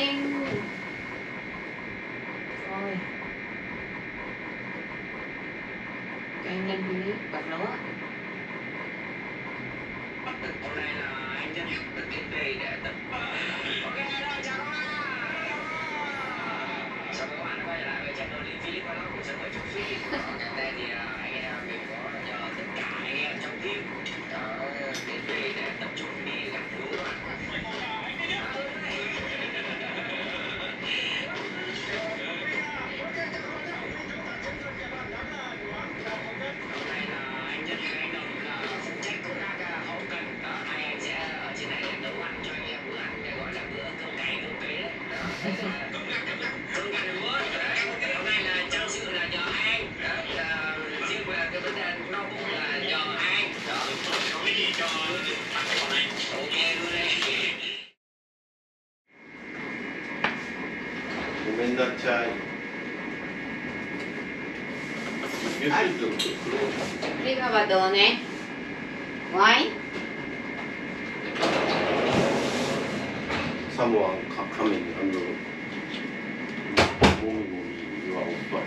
em 모으는 연도 몸이 몸이 유하고 빨리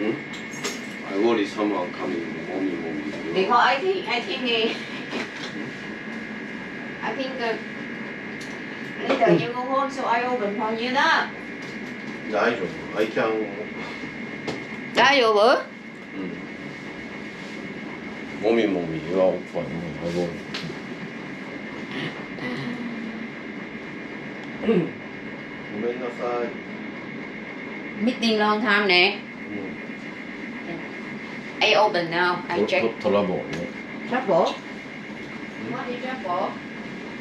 응? 알고리 사망 감이 몸이 몸이 because I think I think they I think the later you go home so I open for you now 나이 좀 아이 그냥 나이 오버? 응 몸이 몸이 유하고 빨리 알고리 ごめんなさい。 Meeting long time nè うん。 I open now I check トトラボね。 Trouble What is trouble?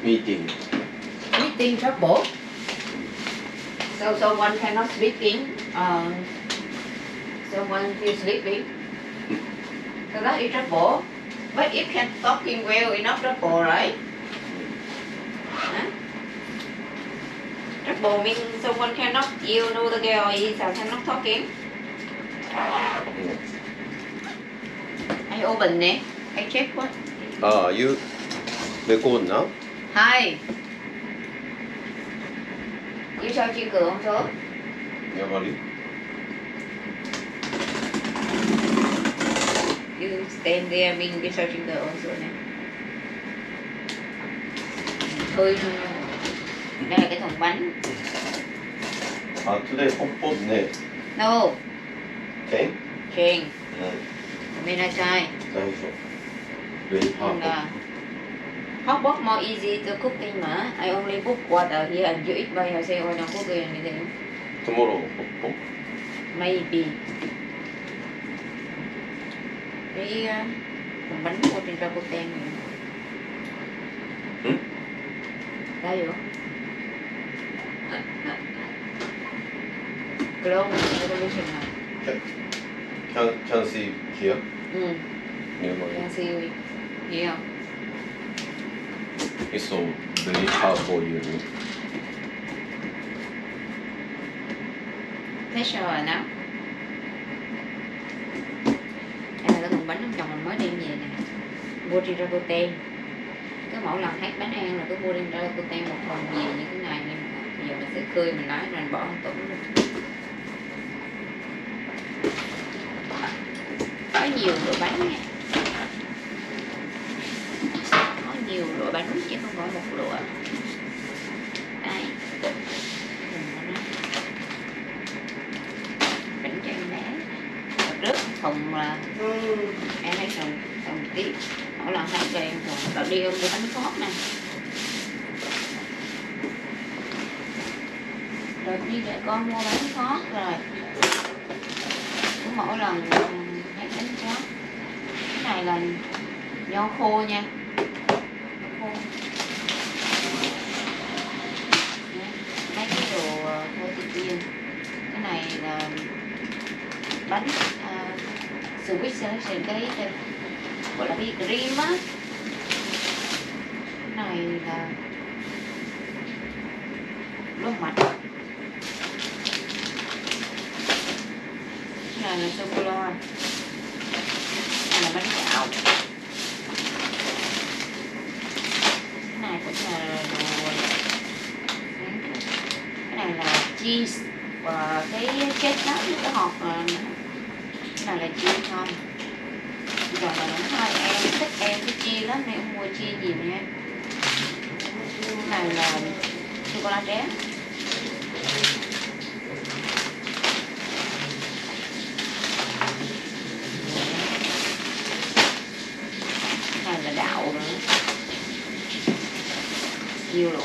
ミーティング。 Meeting trouble So someone cannot speaking uh, Someone feel sleepy So that is trouble But if can talking well enough trouble right? Huh? Double means someone cannot, you know the girl is cannot talking. I open it. I check what. Ah, you record now? Hi. You sao chị cửa không số? Dạ vào đi. You stand there, mình biết sao chị cửa không số này. Thôi đây là cái thùng bánh 아, today 뽀뽀? 네. No. 갱? 갱. 네. 미나차이. 짜이죠. 웨이파. Hot pot more easy to cook cooking mà. I only book water here and you eat by yourself when I'm cooking anything. Tomorrow, 뽀뽀? Maybe. Cái ờ, thùng bánh của trên ra cô tem. này. Ừ? Sao vậy? Clone resolution à can, can see here? Ừ, Never can mind. see here It's so very hard for you. Pressure rồi nào Đây là cái thùng bánh ông chồng mình mới đem về nè Mua trên rau cô ten Cái mỗi lần hát bánh ăn là cứ mua trên rau cô ten một thùng về như thế này Bây giờ mình nói rồi mình bỏ một tủ luôn. Có nhiều loại bánh nha. Có nhiều loại bánh chứ không phải một loại đây. Bánh cho em bé trước thùng là em thấy thùng thùng tiếp mỗi lần hai về em thùng đợt đi em mua bánh khót nè đợt đi để con mua bánh khót rồi. Cứ mỗi lần thấy bánh khót cái này là nho khô nha. Khô. Mấy cái đồ ờ, thôi tự nhiên. Cái này là bánh uh, sweet selection cái gọi là cái cream á. Cái này là lúa mạch cái này là sô cô la cái này là bánh gạo cái này cũng là đồ cheese và cái chết nó cái hộp cái này là cheese không giờ là đúng thôi em, thích em cái chia lắm nên em mua chia nhiều nha. Cái này là sô cô la trắng cái này là đậu nữa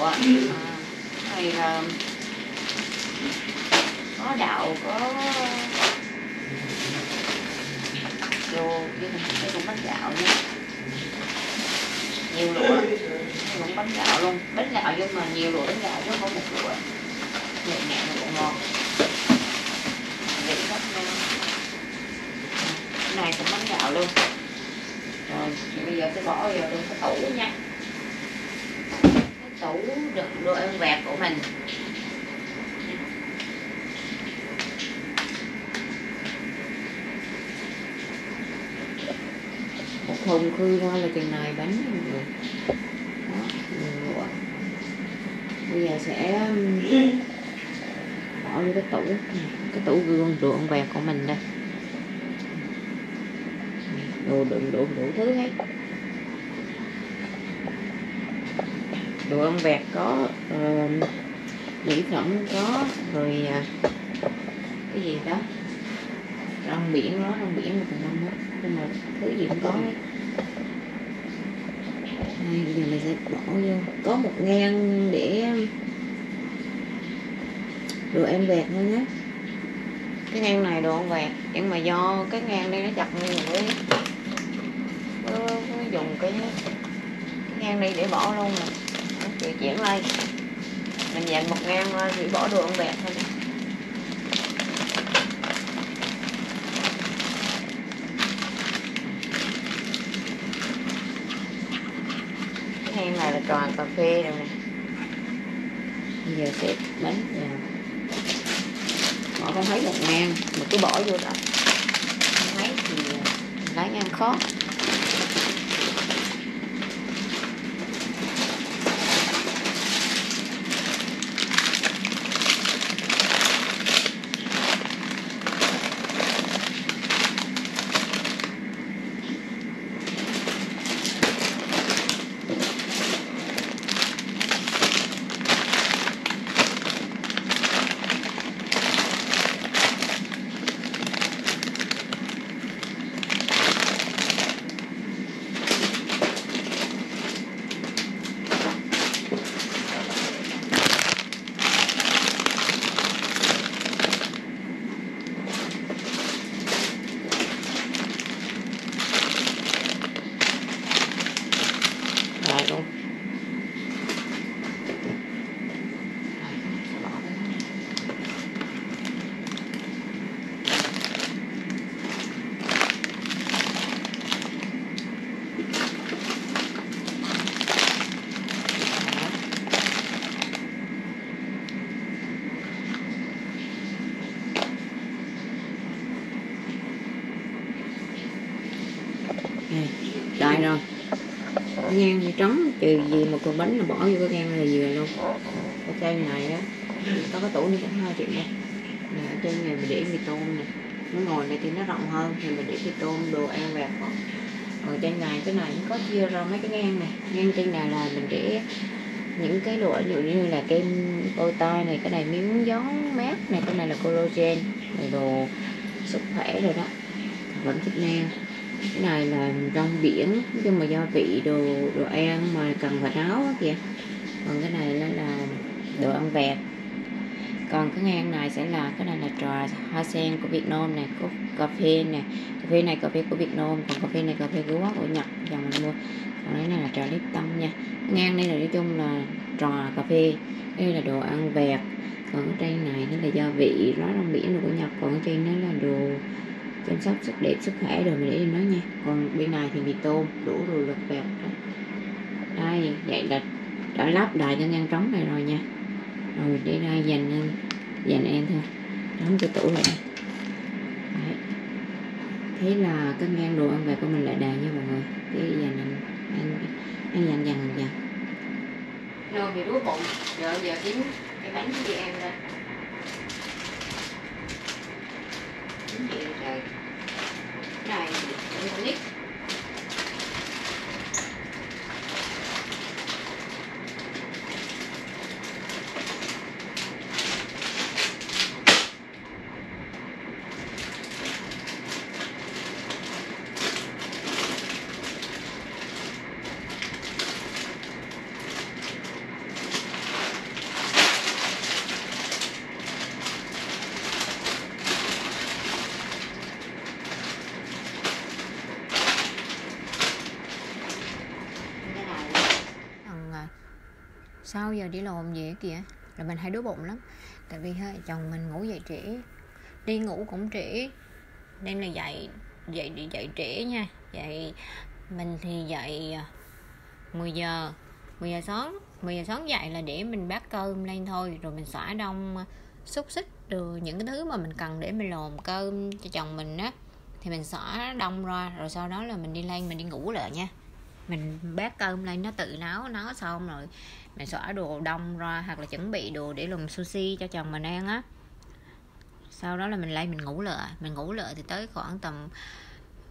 ạ. Này là có đậu có đồ với cái cũng bánh gạo nha. Nhiều lụa, cái cũng bánh gạo luôn. Bánh gạo nhưng mà nhiều lụa bánh gạo chứ không một lụa. Nhẹ nhàng lụa ngon vị rất ngon này cũng bánh gạo luôn. Rồi thì bây giờ tôi bỏ vào trong cái tủ nha tủ đựng đồ ăn vẹt của mình. Một thùng khư ra là chừng này bánh rồi bây giờ sẽ um, bỏ vô cái tủ cái tủ gương, đồ ăn vẹt của mình đây. Đồ đựng đủ đủ thứ hết. Đồ ăn vẹt có uh, mỹ phẩm có rồi uh, cái gì đó. Rong biển đó rong biển một phần năm hết nhưng mà thứ gì cũng có. Hết đây bây giờ mình sẽ bỏ vô. Có một ngang để đồ em vẹt thôi nhé. Cái ngang này đồ ăn vẹt nhưng mà do cái ngang đây nó chặt nên mình mới, mới, mới dùng cái, cái ngang đây để bỏ luôn rồi chị chuyển lên mình dành một ngang thôi chỉ bỏ đồ bẹt vẹt thôi. Cái này là tròn cà phê rồi nè. Bây giờ sẽ bánh vào bỏ không thấy một ngang mà cứ bỏ vô đó. Không thấy thì à, lấy ngang khó lại luôn Rồi, sẽ bỏ cái đó. Đó. Đây, đại rồi ngang thì trống trừ gì một con bánh là bỏ vô cái ngang này vừa luôn. Ở trên này á có cái tủ này cũng hai triệu đây nè, ở trên này mình để mì tôm nè. Nó ngồi này thì nó rộng hơn thì mình để mì tôm đồ ăn vặt đó ở trên này cái này nó có chia ra mấy cái ngang này ngang trên này là mình để những cái đồ ví dụ như là kem bôi tai này cái này miếng gió mát này cái này là collagen này đồ sức khỏe rồi đó. Vẫn chức năng cái này là rong biển, nhưng mà gia vị đồ đồ ăn mà cần phải nấu kìa. Còn cái này nó là đồ ăn vẹt còn cái ngang này sẽ là, cái này là trà hoa sen của Việt Nam này có cà phê này cà phê này cà phê của Việt Nam, còn cà phê này cà phê của Quốc, của Nhật. Dòng mình mua. Còn cái này là trà Lipton nha. Cái ngang đây là nói chung là trà cà phê. Đây là đồ ăn vẹt còn cái trên này nó là gia vị, nó rong biển đồ của Nhật. Còn trên nó là đồ chăm sóc sức đẹp, sức khỏe rồi mình để lên đó nha. Còn bên này thì mì tôm, đủ rồi lật vẹt đó. đây, vậy là đã lắp đài cái ngăn trống này rồi nha. Rồi, để ra dành dành em thôi. Đóng cái tủ lại. Đấy. thế là cái ngang đồ ăn về của mình lại đầy nha mọi người. Cái dành anh anh anh dành dần dần rồi thì đuối bụng. Giờ giờ kiếm cái bánh cho em đây. Thank you này internet như thế này thằng à, sau giờ đi lộn vậy kìa? Là mình hay đói bụng lắm. Tại vì ha, chồng mình ngủ dậy trễ. Đi ngủ cũng trễ. Nên là dậy dậy đi dậy trễ nha. Dậy mình thì dậy à, 10 giờ 10 giờ sáng 10 giờ sáng dậy là để mình bát cơm lên thôi rồi mình xả đông à, xúc xích rồi những cái thứ mà mình cần để mình lồn cơm cho chồng mình á. Thì mình xả đông ra rồi sau đó là mình đi lên mình đi ngủ lại nha mình bát cơm lên, nó tự nấu nấu xong rồi mình xõa đồ đông ra hoặc là chuẩn bị đồ để làm sushi cho chồng mình ăn á. Sau đó là mình lên mình ngủ lại. Mình ngủ lại thì tới khoảng tầm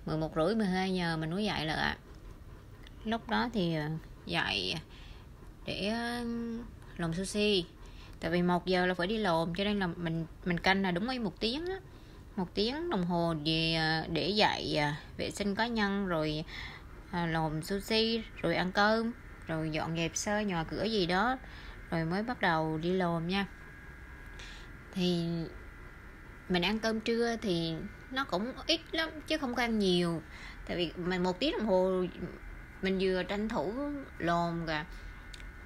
11 rưỡi 12 giờ mình mới dậy lại. Lúc đó thì ờ, dậy để ờ, lồng sushi. Tại vì một giờ là phải đi lồn, cho nên là mình mình canh là đúng ấy một tiếng á. Một tiếng đồng hồ về ờ, để dậy vệ sinh cá nhân rồi Ờ, lồn sushi rồi ăn cơm rồi dọn dẹp sơ nhà cửa gì đó rồi mới bắt đầu đi lồn nha. Thì mình ăn cơm trưa thì nó cũng ít lắm chứ không có ăn nhiều. Tại vì mình một tiếng đồng hồ mình vừa tranh thủ lồn cả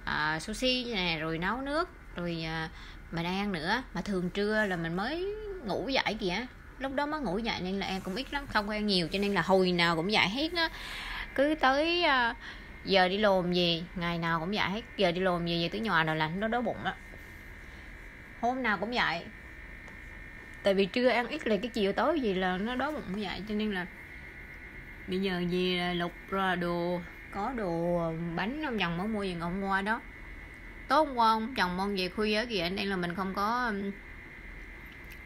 à, sushi nè rồi nấu nước rồi à, mình ăn nữa. Mà thường trưa là mình mới ngủ dậy kìa. Lúc đó mới ngủ dậy nên là em cũng ít lắm không có ăn nhiều cho nên là hồi nào cũng dậy hết á cứ tới ờ, giờ đi lồn gì ngày nào cũng vậy. Hết giờ đi lồn gì về tới nhà rồi là nó đói bụng á hôm nào cũng vậy. Tại vì trưa ăn ít là cái chiều tối gì là nó đói bụng vậy, cho nên là bây giờ gì là lục ra đồ, có đồ, bánh ông chồng mới mua gì hôm qua đó. Tối hôm qua ông chồng mong về khuya kìa, nên là mình không có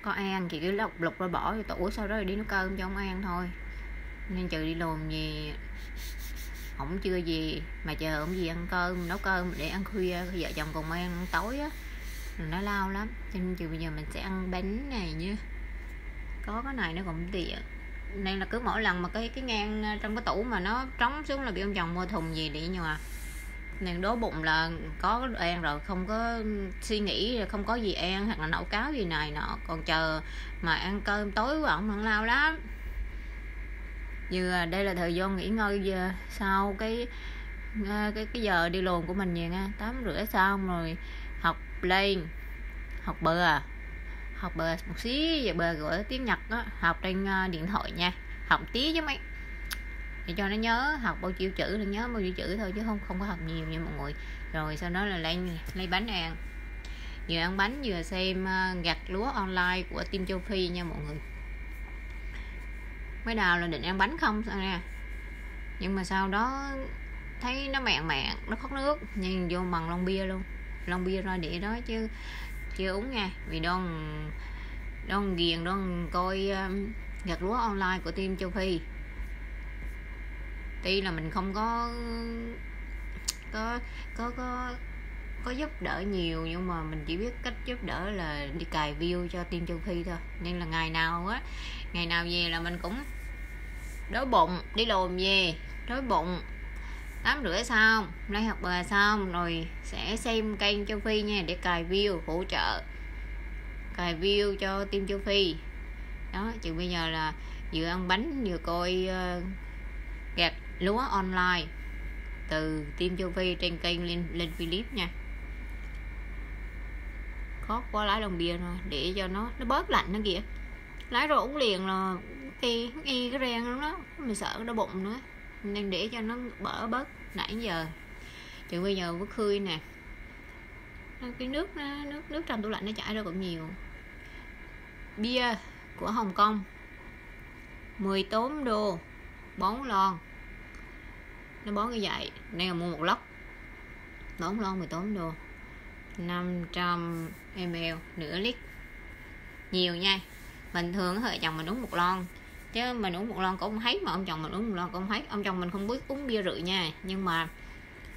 có ăn. Chỉ cứ lục lục ra bỏ. Vô tủ sau đó rồi đi nấu cơm cho ông ăn thôi nên trừ đi lùm về ổng chưa gì mà chờ ổng gì ăn cơm, nấu cơm để ăn khuya vợ chồng còn mới ăn tối á. Nó lao lắm, cho nên chiều bây giờ mình sẽ ăn bánh này nhé. Có cái này nó cũng tiện. Nên là cứ mỗi lần mà cái cái ngang ờ, trong cái tủ mà nó trống xuống là bị ông chồng mua thùng gì để nhòa nên đố bụng là có ăn rồi, không có suy nghĩ, không có gì ăn, hoặc là nấu cáo gì này nọ. Còn chờ mà ăn cơm tối của ổng vẫn lao lắm như à, đây là thời gian nghỉ ngơi giờ sau cái à, cái cái giờ đi luồn của mình vậy nha. Tám rưỡi xong rồi học lên, học bờ học bờ một xí, giờ bờ gọi tiếng nhật đó học trên điện thoại nha. Học tí chứ mấy. Để cho nó nhớ, học bao nhiêu chữ là nhớ bao nhiêu chữ thôi chứ không không có học nhiều nha mọi người. Rồi sau đó là lên, lấy bánh ăn. Vừa ăn bánh vừa xem gặt lúa online của team châu phi nha mọi người mới đầu là định ăn bánh không sao nè nhưng mà sau đó thấy nó mẹn mẹn nó khóc nước nhưng vô bằng lon bia luôn. Lon bia ra để đó chứ chưa uống nha. Vì đoan đoan ghiền đoan coi um, gặt lúa online của team châu phi. Tuy là mình không có có có có có giúp đỡ nhiều nhưng mà mình chỉ biết cách giúp đỡ là đi cài view cho team châu phi thôi. Nên là ngày nào á ngày nào về là mình cũng đói bụng đi lồn về. Đói bụng. Tám rưỡi xong lấy học bài xong rồi sẽ xem kênh châu phi nha để cài view hỗ trợ. Cài view cho team châu phi. Đó chừng bây giờ là vừa ăn bánh vừa coi uh, gạt lúa online từ team châu phi trên kênh lên lên philip nha. Khó quá lái đồng bia rồi để cho nó nó bớt lạnh nó kìa. Lái rồi uống liền là y y cái ren lắm đó. Mình sợ nó bụng nữa. Nên để cho nó bỡ bớt nãy giờ. Chừng bây giờ với khơi nè. Cái nước nước nước trong tủ lạnh nó chảy ra cũng nhiều. Bia của Hồng Kông. 18 đô. 4 lon. Nó bón như vậy. Nên là mua một lốc. 4 lon 18 đô. 500 ml nửa lít. Nhiều nha. Bình thường vợ chồng mình uống một lon chứ mình uống một lon cũng không thấy mà ông chồng mình uống một lon cũng không thấy. Ông chồng mình không biết uống bia rượu nha. Nhưng mà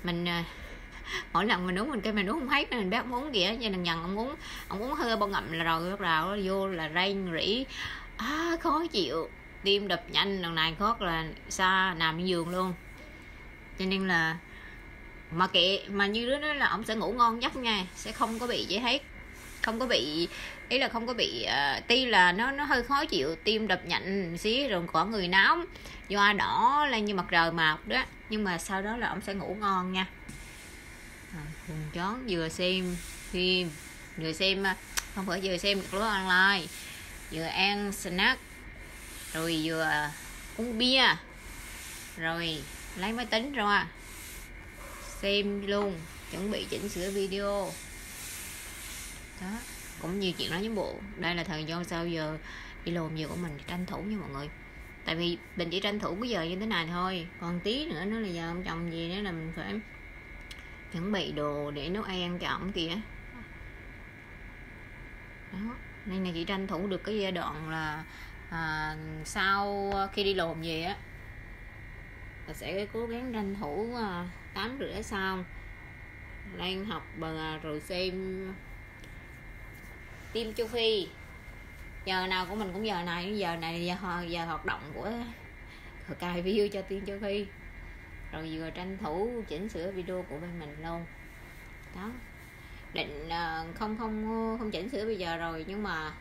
mình à, mỗi lần mình uống mình kêu mình uống không thấy mình biết ông uống kìa. Cho nên nhận ông uống ông uống hơi bao ngậm là rồi bắt đầu vô là rên rỉ. À, khó chịu. Tim đập nhanh lần này khó là xa nằm giường luôn. Cho nên là mà kệ mà như đứa đó là ông sẽ ngủ ngon giấc nha sẽ không có bị gì hết. Không có bị ý là không có bị uh, tuy là nó nó hơi khó chịu tim đập nhanh xí rồi có người nóng do đỏ lên như mặt trời mọc đó. Nhưng mà sau đó là ông sẽ ngủ ngon nha. Ờ, à, chón vừa xem phim vừa xem ờ, không phải vừa xem được online vừa ăn snack rồi vừa uống bia rồi lấy máy tính ra xem luôn chuẩn bị chỉnh sửa video. Đó cũng nhiều chuyện nói với bộ đây là thời gian sau giờ đi lồn giờ của mình tranh thủ nha mọi người. Tại vì mình chỉ tranh thủ cái giờ như thế này thôi còn tí nữa nó là giờ ông chồng gì nữa là mình phải chuẩn bị đồ để nấu ăn cho ổng kìa. Đó nên là chỉ tranh thủ được cái giai đoạn là à, sau khi đi lồn về á là sẽ cố gắng tranh thủ à, tám rưỡi xong đang học bờ rồi xem tim châu phi. Giờ nào của mình cũng giờ này giờ này giờ, giờ hoạt động của cài view cho tiêm châu phi. Rồi vừa tranh thủ chỉnh sửa video của bên mình luôn. Đó. Định ờ, không không không chỉnh sửa bây giờ rồi nhưng mà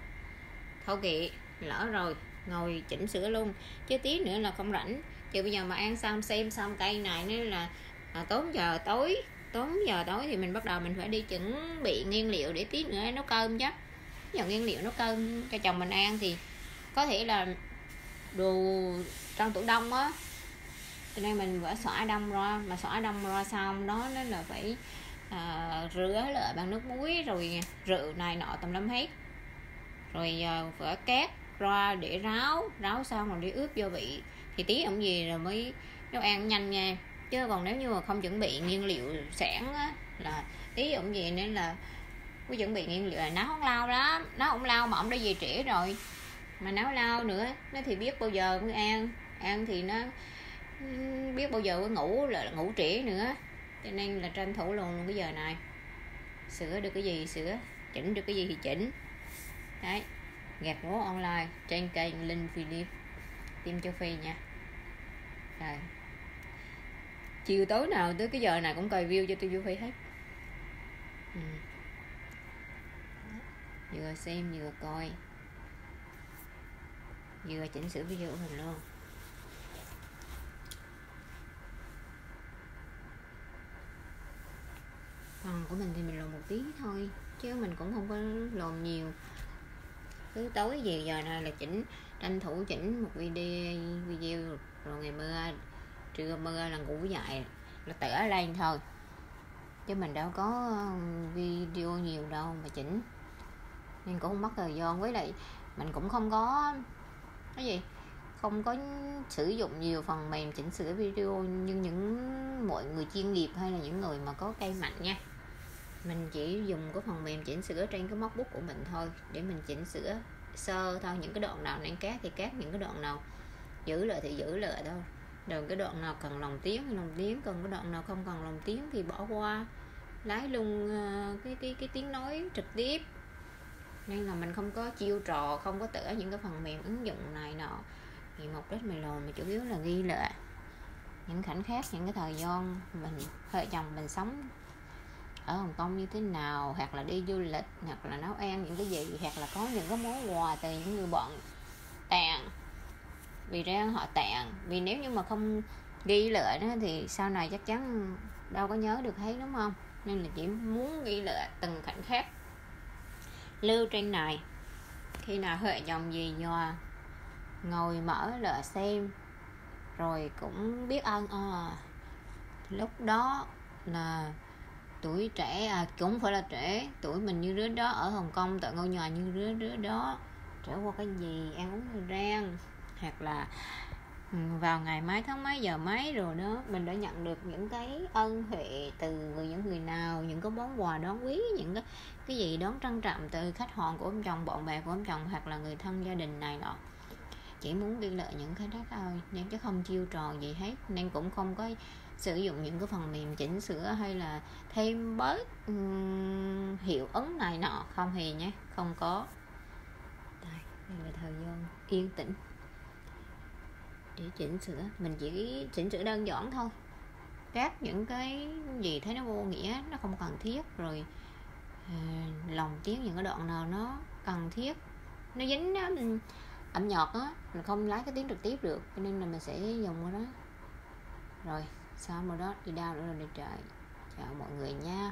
thôi kệ lỡ rồi ngồi chỉnh sửa luôn. Chứ tí nữa là không rảnh. Chứ bây giờ mà ăn xong xem xong cây này nữa là à, tốn giờ tối tốn giờ tối thì mình bắt đầu mình phải đi chuẩn bị nguyên liệu để tí nữa nấu cơm chứ dụ nguyên liệu nấu cơm cho chồng mình ăn thì có thể là đồ trong tủ đông á. Cho nên mình vỡ xõa đông ra mà xõa đông ra xong đó nó là phải à, rửa lại bằng nước muối rồi rượu này nọ tầm lắm hết. Rồi à, phải cát ra để ráo ráo xong rồi để ướp gia vị. Thì tí ông gì rồi mới nấu ăn nhanh nha. Chứ còn nếu như mà không chuẩn bị nguyên liệu sẵn á là tí ông gì nên là cô chuẩn bị nguyên liệu là nó không lao đó nó không lao mà ông đã về trễ rồi. Mà nấu lao nữa, nó thì biết bao giờ mới ăn. Ăn thì nó biết bao giờ mới ngủ, là ngủ trễ nữa. Cho nên là tranh thủ luôn cái giờ này. Sửa được cái gì sửa, chỉnh được cái gì thì chỉnh. Đấy, gạt gỗ online, trên kênh linh philip, tim châu phi nha. Rồi. Chiều tối nào tới cái giờ này cũng cài view cho tim châu phi hết. Ừ vừa xem vừa coi. Vừa chỉnh sửa video của mình luôn. Phần của mình thì mình lồn một tí thôi, chứ mình cũng không có lồn nhiều. Cứ tối về giờ này là chỉnh, tranh thủ chỉnh một video video rồi ngày mưa, trưa mưa là ngủ dậy, là tở lên thôi. Chứ mình đâu có um, video nhiều đâu mà chỉnh nên cũng không mất thời gian. Với lại mình cũng không có, cái gì, không có sử dụng nhiều phần mềm chỉnh sửa video như những mọi người chuyên nghiệp hay là những người mà có cây mạnh nha. Mình chỉ dùng cái phần mềm chỉnh sửa trên cái MacBook của mình thôi, để mình chỉnh sửa sơ thôi. Những cái đoạn nào nên cát thì cát, những cái đoạn nào giữ lại thì giữ lại thôi. Rồi cái đoạn nào cần lòng tiếng thì lòng tiếng, còn cái đoạn nào không cần lòng tiếng thì bỏ qua. Lái luôn ờ, cái cái cái tiếng nói trực tiếp nên là mình không có chiêu trò không có tở những cái phần mềm ứng dụng này nọ. Thì mục đích mình lồn, mà chủ yếu là ghi lại những khoảnh khắc những cái thời gian mình vợ chồng mình sống ở Hồng Kông như thế nào hoặc là đi du lịch hoặc là nấu ăn những cái gì hoặc là có những cái món quà từ những người bọn tàn. Vì ra họ tàn. Vì nếu như mà không ghi lại đó thì sau này chắc chắn đâu có nhớ được thấy đúng không? Nên là chỉ muốn ghi lại từng khoảnh khắc lưu trên này. Khi nào hệ dòng gì nhòa? Ngồi mở lại xem. Rồi cũng biết ơn à, lúc đó là tuổi trẻ à, cũng phải là trẻ. Tuổi mình như đứa đó ở Hồng Kông tại ngôi nhà như đứa đứa đó. Trải qua cái gì ăn uống rang hoặc là Ừ, vào ngày mấy tháng mấy giờ mấy rồi đó mình đã nhận được những cái ân huệ từ người những người nào những cái món quà đón quý những cái cái gì đón trân trọng từ khách hàng của ông chồng bạn bè của ông chồng hoặc là người thân gia đình này nọ. Chỉ muốn ghi lại những cái đó thôi nên chứ không chiêu trò gì hết nên cũng không có sử dụng những cái phần mềm chỉnh sửa hay là thêm bớt um, hiệu ứng này nọ. Không hề nhé không có. Đây, đây là thời gian yên tĩnh để chỉnh sửa mình chỉ chỉnh sửa đơn giản thôi. Các những cái gì thấy nó vô nghĩa nó không cần thiết rồi ờ, à, lòng tiếng những cái đoạn nào nó cần thiết nó dính nó âm nhọt á mình không lái cái tiếng trực tiếp được cho nên là mình sẽ dùng cái đó. Rồi xong rồi đó đi đau nữa rồi đi trời chào mọi người nha.